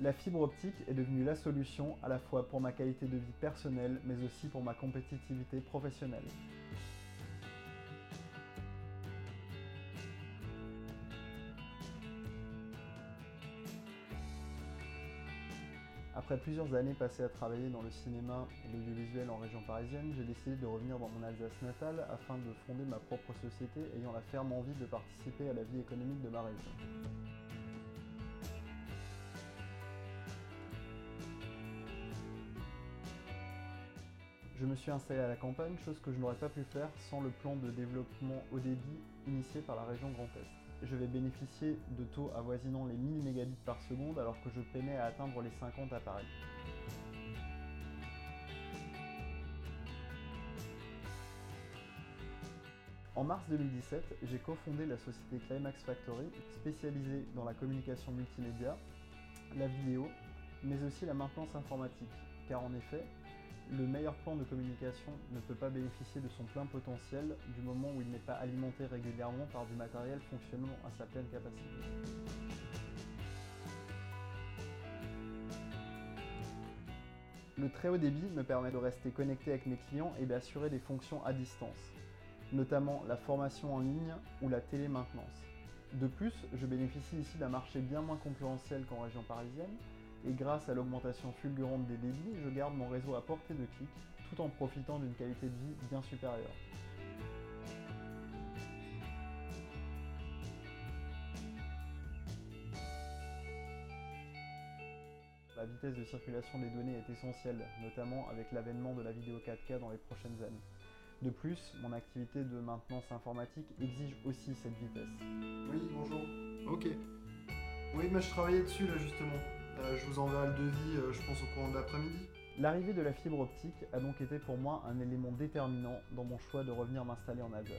La fibre optique est devenue la solution à la fois pour ma qualité de vie personnelle, mais aussi pour ma compétitivité professionnelle. Après plusieurs années passées à travailler dans le cinéma et l'audiovisuel en région parisienne, j'ai décidé de revenir dans mon Alsace natale afin de fonder ma propre société ayant la ferme envie de participer à la vie économique de ma région. Je me suis installé à la campagne, chose que je n'aurais pas pu faire sans le plan de développement haut débit initié par la région Grand Est je vais bénéficier de taux avoisinant les 1000 mégabits par seconde alors que je peinais à atteindre les 50 à Paris. En mars 2017, j'ai cofondé la société Climax Factory, spécialisée dans la communication multimédia, la vidéo, mais aussi la maintenance informatique. Car en effet, le meilleur plan de communication ne peut pas bénéficier de son plein potentiel du moment où il n'est pas alimenté régulièrement par du matériel fonctionnant à sa pleine capacité. Le très haut débit me permet de rester connecté avec mes clients et d'assurer des fonctions à distance, notamment la formation en ligne ou la télémaintenance. De plus, je bénéficie ici d'un marché bien moins concurrentiel qu'en région parisienne, et grâce à l'augmentation fulgurante des débits, je garde mon réseau à portée de clic tout en profitant d'une qualité de vie bien supérieure. La vitesse de circulation des données est essentielle, notamment avec l'avènement de la vidéo 4K dans les prochaines années. De plus, mon activité de maintenance informatique exige aussi cette vitesse. Oui, bonjour. Ok. Oui, mais je travaillais dessus là justement. Euh, je vous enverrai le devis, euh, je pense, au courant de l'après-midi. L'arrivée de la fibre optique a donc été pour moi un élément déterminant dans mon choix de revenir m'installer en Alsace.